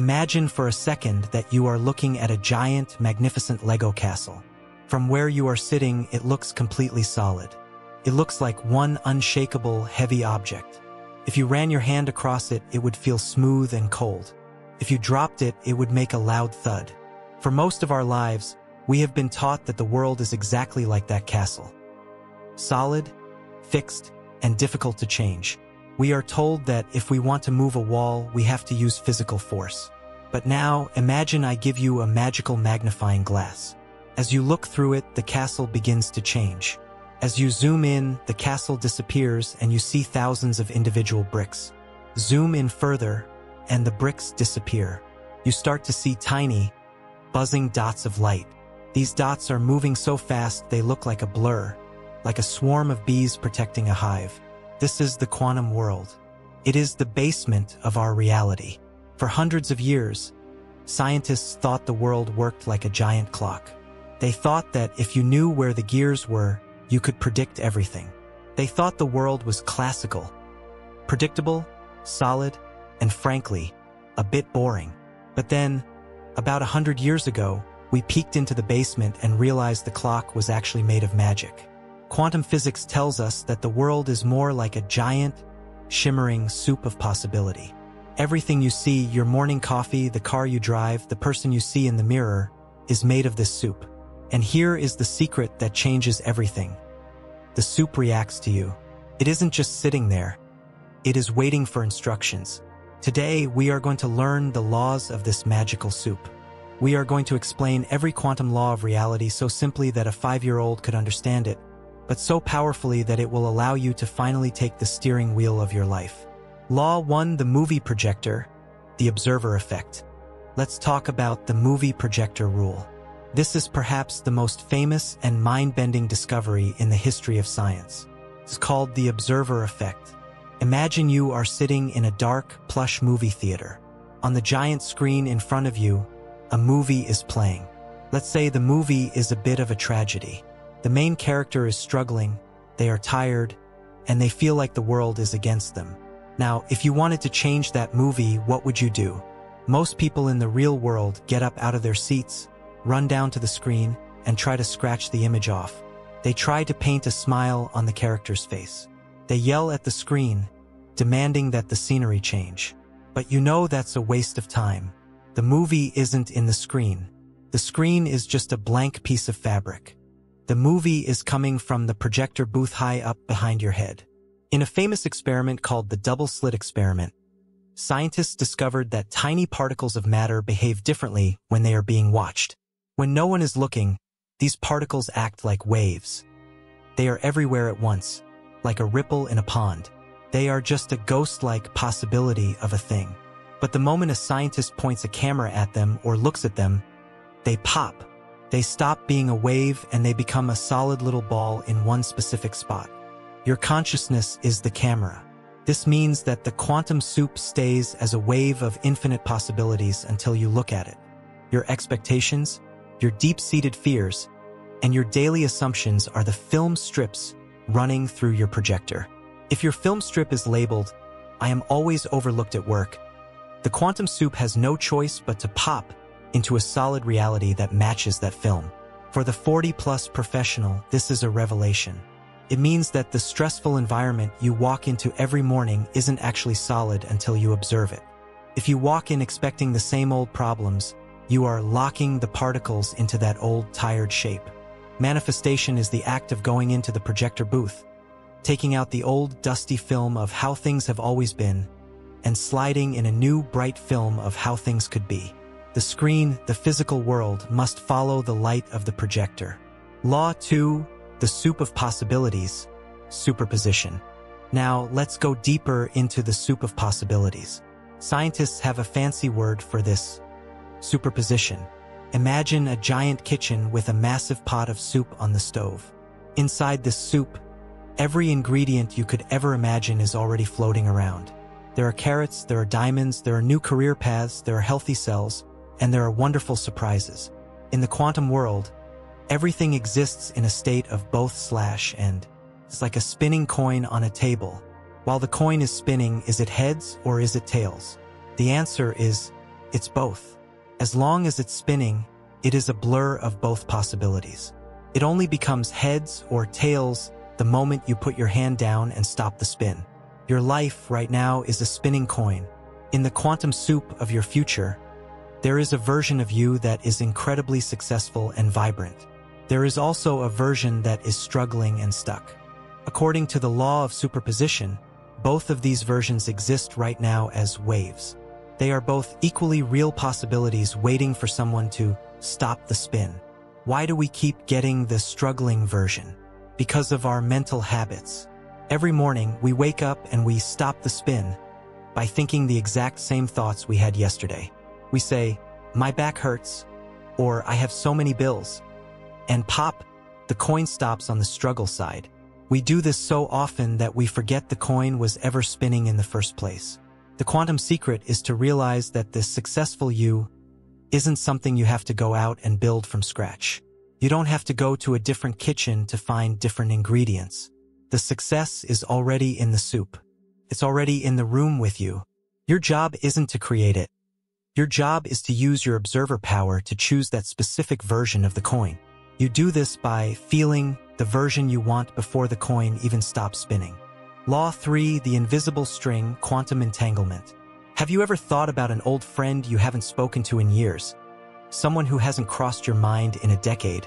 Imagine for a second that you are looking at a giant, magnificent Lego castle. From where you are sitting, it looks completely solid. It looks like one unshakable, heavy object. If you ran your hand across it, it would feel smooth and cold. If you dropped it, it would make a loud thud. For most of our lives, we have been taught that the world is exactly like that castle. Solid, fixed, and difficult to change. We are told that if we want to move a wall, we have to use physical force. But now, imagine I give you a magical magnifying glass. As you look through it, the castle begins to change. As you zoom in, the castle disappears and you see thousands of individual bricks. Zoom in further, and the bricks disappear. You start to see tiny, buzzing dots of light. These dots are moving so fast they look like a blur, like a swarm of bees protecting a hive. This is the quantum world. It is the basement of our reality. For hundreds of years, scientists thought the world worked like a giant clock. They thought that if you knew where the gears were, you could predict everything. They thought the world was classical, predictable, solid, and frankly, a bit boring. But then, about a hundred years ago, we peeked into the basement and realized the clock was actually made of magic. Quantum physics tells us that the world is more like a giant, shimmering soup of possibility. Everything you see, your morning coffee, the car you drive, the person you see in the mirror, is made of this soup. And here is the secret that changes everything. The soup reacts to you. It isn't just sitting there. It is waiting for instructions. Today, we are going to learn the laws of this magical soup. We are going to explain every quantum law of reality so simply that a five-year-old could understand it, but so powerfully that it will allow you to finally take the steering wheel of your life. Law 1 The movie projector, the observer effect. Let's talk about the movie projector rule. This is perhaps the most famous and mind-bending discovery in the history of science. It's called the observer effect. Imagine you are sitting in a dark, plush movie theater. On the giant screen in front of you, a movie is playing. Let's say the movie is a bit of a tragedy. The main character is struggling, they are tired, and they feel like the world is against them. Now, if you wanted to change that movie, what would you do? Most people in the real world get up out of their seats, run down to the screen, and try to scratch the image off. They try to paint a smile on the character's face. They yell at the screen, demanding that the scenery change. But you know that's a waste of time. The movie isn't in the screen. The screen is just a blank piece of fabric. The movie is coming from the projector booth high up behind your head. In a famous experiment called the double slit experiment, scientists discovered that tiny particles of matter behave differently when they are being watched. When no one is looking, these particles act like waves. They are everywhere at once, like a ripple in a pond. They are just a ghost-like possibility of a thing. But the moment a scientist points a camera at them or looks at them, they pop. They stop being a wave and they become a solid little ball in one specific spot. Your consciousness is the camera. This means that the quantum soup stays as a wave of infinite possibilities until you look at it. Your expectations, your deep-seated fears, and your daily assumptions are the film strips running through your projector. If your film strip is labeled, I am always overlooked at work, the quantum soup has no choice but to pop into a solid reality that matches that film. For the 40-plus professional, this is a revelation. It means that the stressful environment you walk into every morning isn't actually solid until you observe it. If you walk in expecting the same old problems, you are locking the particles into that old tired shape. Manifestation is the act of going into the projector booth, taking out the old dusty film of how things have always been, and sliding in a new bright film of how things could be. The screen, the physical world, must follow the light of the projector. Law 2, the soup of possibilities, superposition. Now, let's go deeper into the soup of possibilities. Scientists have a fancy word for this, superposition. Imagine a giant kitchen with a massive pot of soup on the stove. Inside this soup, every ingredient you could ever imagine is already floating around. There are carrots, there are diamonds, there are new career paths, there are healthy cells, and there are wonderful surprises. In the quantum world, everything exists in a state of both slash and. It's like a spinning coin on a table. While the coin is spinning, is it heads or is it tails? The answer is it's both. As long as it's spinning, it is a blur of both possibilities. It only becomes heads or tails the moment you put your hand down and stop the spin. Your life right now is a spinning coin. In the quantum soup of your future, there is a version of you that is incredibly successful and vibrant. There is also a version that is struggling and stuck. According to the law of superposition, both of these versions exist right now as waves. They are both equally real possibilities waiting for someone to stop the spin. Why do we keep getting the struggling version? Because of our mental habits. Every morning, we wake up and we stop the spin by thinking the exact same thoughts we had yesterday. We say, my back hurts, or I have so many bills. And pop, the coin stops on the struggle side. We do this so often that we forget the coin was ever spinning in the first place. The quantum secret is to realize that this successful you isn't something you have to go out and build from scratch. You don't have to go to a different kitchen to find different ingredients. The success is already in the soup. It's already in the room with you. Your job isn't to create it. Your job is to use your observer power to choose that specific version of the coin. You do this by feeling the version you want before the coin even stops spinning. Law 3, the invisible string, quantum entanglement. Have you ever thought about an old friend you haven't spoken to in years? Someone who hasn't crossed your mind in a decade,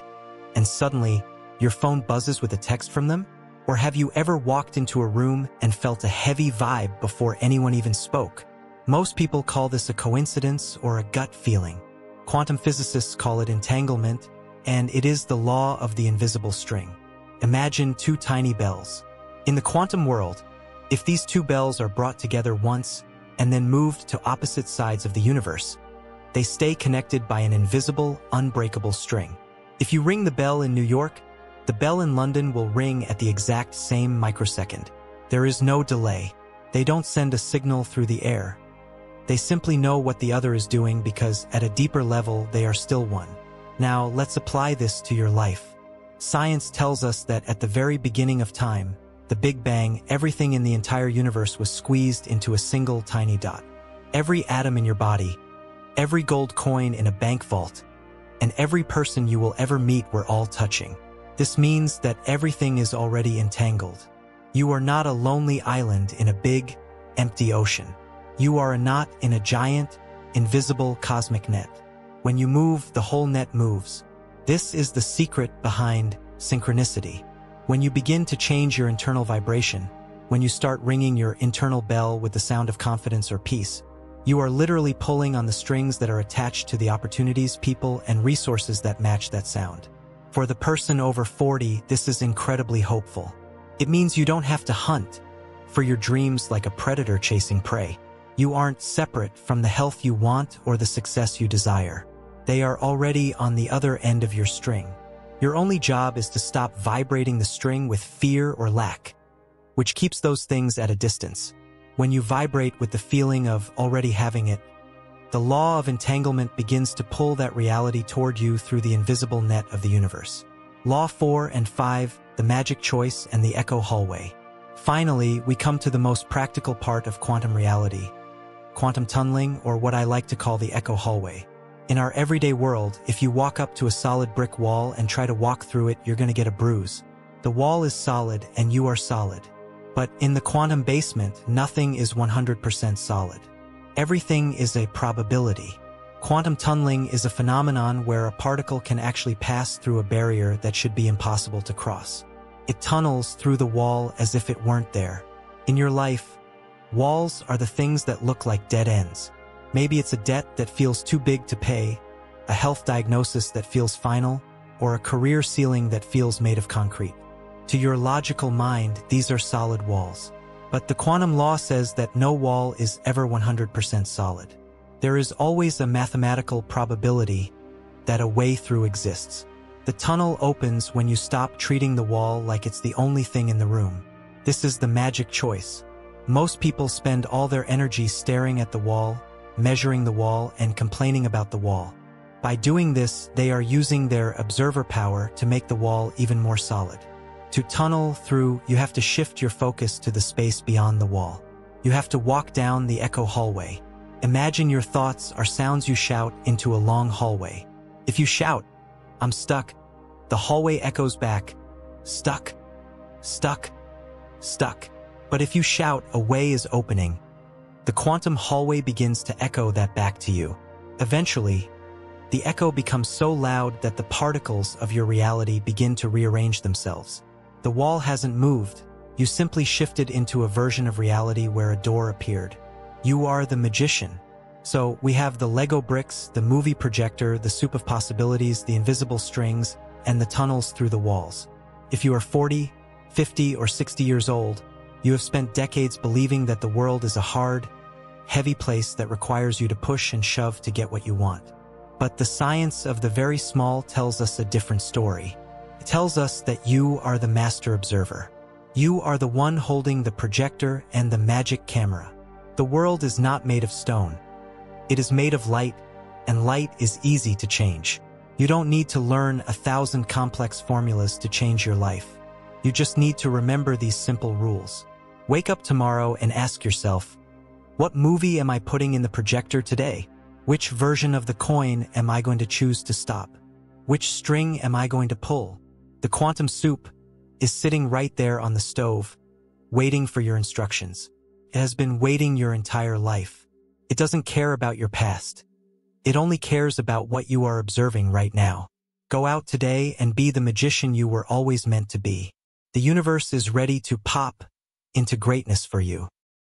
and suddenly your phone buzzes with a text from them? Or have you ever walked into a room and felt a heavy vibe before anyone even spoke? Most people call this a coincidence or a gut feeling. Quantum physicists call it entanglement, and it is the law of the invisible string. Imagine two tiny bells. In the quantum world, if these two bells are brought together once and then moved to opposite sides of the universe, they stay connected by an invisible, unbreakable string. If you ring the bell in New York, the bell in London will ring at the exact same microsecond. There is no delay. They don't send a signal through the air. They simply know what the other is doing because at a deeper level, they are still one. Now, let's apply this to your life. Science tells us that at the very beginning of time, the Big Bang, everything in the entire universe was squeezed into a single tiny dot. Every atom in your body, every gold coin in a bank vault, and every person you will ever meet were all touching. This means that everything is already entangled. You are not a lonely island in a big, empty ocean. You are a knot in a giant, invisible cosmic net. When you move, the whole net moves. This is the secret behind synchronicity. When you begin to change your internal vibration, when you start ringing your internal bell with the sound of confidence or peace, you are literally pulling on the strings that are attached to the opportunities, people, and resources that match that sound. For the person over 40, this is incredibly hopeful. It means you don't have to hunt for your dreams like a predator chasing prey. You aren't separate from the health you want or the success you desire. They are already on the other end of your string. Your only job is to stop vibrating the string with fear or lack, which keeps those things at a distance. When you vibrate with the feeling of already having it, the law of entanglement begins to pull that reality toward you through the invisible net of the universe. Law 4 and 5, the magic choice and the echo hallway. Finally, we come to the most practical part of quantum reality, quantum tunneling, or what I like to call the echo hallway. In our everyday world, if you walk up to a solid brick wall and try to walk through it, you're going to get a bruise. The wall is solid and you are solid. But in the quantum basement, nothing is 100% solid. Everything is a probability. Quantum tunneling is a phenomenon where a particle can actually pass through a barrier that should be impossible to cross. It tunnels through the wall as if it weren't there. In your life, Walls are the things that look like dead ends. Maybe it's a debt that feels too big to pay, a health diagnosis that feels final, or a career ceiling that feels made of concrete. To your logical mind, these are solid walls. But the quantum law says that no wall is ever 100% solid. There is always a mathematical probability that a way through exists. The tunnel opens when you stop treating the wall like it's the only thing in the room. This is the magic choice. Most people spend all their energy staring at the wall, measuring the wall, and complaining about the wall. By doing this, they are using their observer power to make the wall even more solid. To tunnel through, you have to shift your focus to the space beyond the wall. You have to walk down the echo hallway. Imagine your thoughts are sounds you shout into a long hallway. If you shout, I'm stuck, the hallway echoes back, stuck, stuck, stuck. But if you shout, a way is opening. The quantum hallway begins to echo that back to you. Eventually, the echo becomes so loud that the particles of your reality begin to rearrange themselves. The wall hasn't moved. You simply shifted into a version of reality where a door appeared. You are the magician. So we have the Lego bricks, the movie projector, the soup of possibilities, the invisible strings, and the tunnels through the walls. If you are 40, 50, or 60 years old, you have spent decades believing that the world is a hard, heavy place that requires you to push and shove to get what you want. But the science of the very small tells us a different story. It tells us that you are the master observer. You are the one holding the projector and the magic camera. The world is not made of stone. It is made of light, and light is easy to change. You don't need to learn a thousand complex formulas to change your life. You just need to remember these simple rules. Wake up tomorrow and ask yourself, what movie am I putting in the projector today? Which version of the coin am I going to choose to stop? Which string am I going to pull? The quantum soup is sitting right there on the stove, waiting for your instructions. It has been waiting your entire life. It doesn't care about your past. It only cares about what you are observing right now. Go out today and be the magician you were always meant to be. The universe is ready to pop into greatness for you.